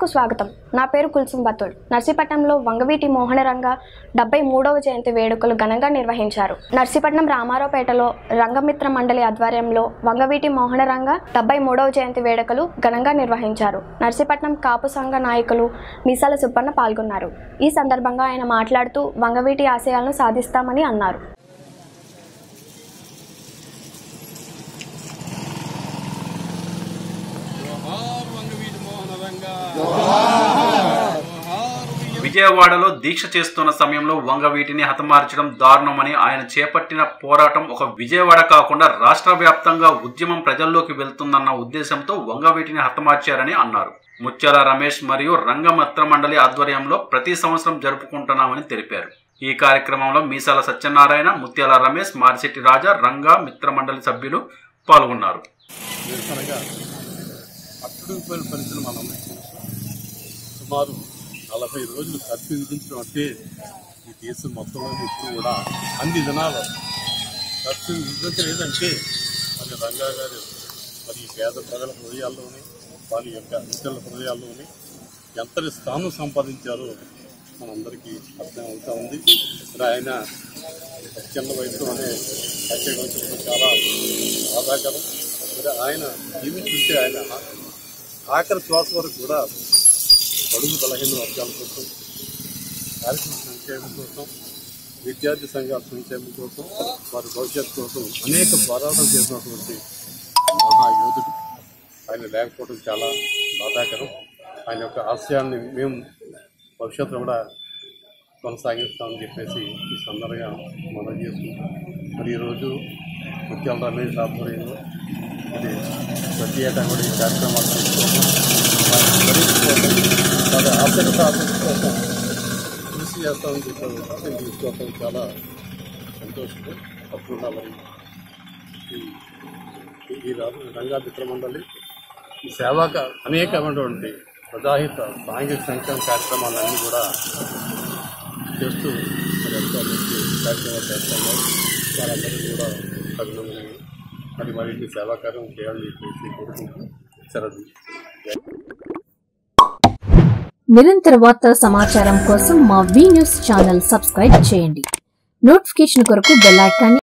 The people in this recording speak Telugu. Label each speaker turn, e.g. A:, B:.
A: న్యూస్కు స్వాగతం. నా పేరు కుల్సుం బతుల్. నర్సీపట్నంలో వంగవీటి మోహనరంగ డెబ్బై మూడవ జయంతి వేడుకలు ఘనంగా నిర్వహించారు. నర్సీపట్నం రామారావుపేటలో రంగమిత్ర మండలి ఆధ్వర్యంలో వంగవీటి మోహనరంగ డెబ్బై మూడవ జయంతి వేడుకలు ఘనంగా నిర్వహించారు. నర్సీపట్నం కాపు సంఘ నాయకులు మీసాల సుబ్బన్న పాల్గొన్నారు. ఈ సందర్భంగా ఆయన మాట్లాడుతూ వంగవీటి ఆశయాలను సాధిస్తామని అన్నారు
B: జోహార్ వంగవీటి మోహన రంగా
C: విజయవాడలో దీక్ష చేస్తున్న సమయంలో వంగవీటిని హతమార్చడం దారుణమని ఆయన చేపట్టిన పోరాటం ఒక విజయవాడ కాకుండా రాష్ట్ర వ్యాప్తంగా ఉద్యమం ప్రజల్లోకి వెళ్తుందన్న ఉద్దేశంతో వంగవీటిని హతమార్చారని అన్నారు. ముత్యాల రమేష్ మరియు రంగమత్ర మండలి ఆధ్వర్యంలో ప్రతి సంవత్సరం జరుపుకుంటున్నామని తెలిపారు. ఈ కార్యక్రమంలో మీసాల సత్యనారాయణ ముత్యాల రమేష్ మారిశెట్టి రాజా రంగా మిత్ర మండలి సభ్యులు పాల్గొన్నారు.
B: సుమారు నలభై రోజులు కర్ఫ్యూ విధించడం అంటే ఈ దేశం మొత్తంలో ఇప్పుడు కూడా అన్ని దినాలు కర్ఫ్యూ విధించలేదంటే మరి రంగా గారు మరి పేద ప్రజల హృదయాల్లోని వారి యొక్క ఇతరుల హృదయాల్లోని ఎంతటి స్థానం సంపాదించారో మనందరికీ అర్థం అవుతా ఉంది. ఆయన చిన్న వయసులోనే హత్య చాలా బాధాకరం. మరి ఆయన జీవించుంటే ఆయన ఆఖరి శ్వాస వరకు కూడా బడుగు బలహీన వర్గాల కోసం కార్యక్రమ సంక్షేమం కోసం విద్యార్థి సంఘాల సంక్షేమం కోసం వారి భవిష్యత్తు కోసం అనేక పోరాటాలు చేసినటువంటి మహాయోధుడు. ఆయన లేకపోవడం చాలా బాధాకరం. ఆయన యొక్క ఆశయాన్ని మేము భవిష్యత్తులో కూడా కొనసాగిస్తామని చెప్పేసి ఈ సందర్భంగా మనం చేసుకుంటాం. మరి ఈరోజు ముత్యాల రమేష్ ఆధ్వర్యంలో మరి ప్రతి ఏటా కూడా ఈ కార్యక్రమాలు చేసుకోవడం వారిని ఆర్థిక సాధన కోసం కృషి చేస్తామని చెప్పారు. ఆశయం తీసుకోవడం చాలా సంతోషం తప్పకుండా మరి. ఈ- రంగాభిత్ర రంగా మండలి ఈ సేవాక అనేకమైనటువంటి ప్రజాహిత సాంఘిక సంక్షేమ కార్యక్రమాలన్నీ కూడా చేస్తూ మరి కార్యక్రమాలు చేస్తున్నారు వారందరూ కూడా అభినందనలు. మరి మరిన్ని సేవాకార్యం చేయాలని చెప్పేసి కోరుకుంటూ సెలవు
D: నిరంతర వార్తల సమాచారం కోసం మా వి న్యూస్ ఛానల్ సబ్స్క్రైబ్ చేయండి. నోటిఫికేషన్ కొరకు బెల్ ఐకాన్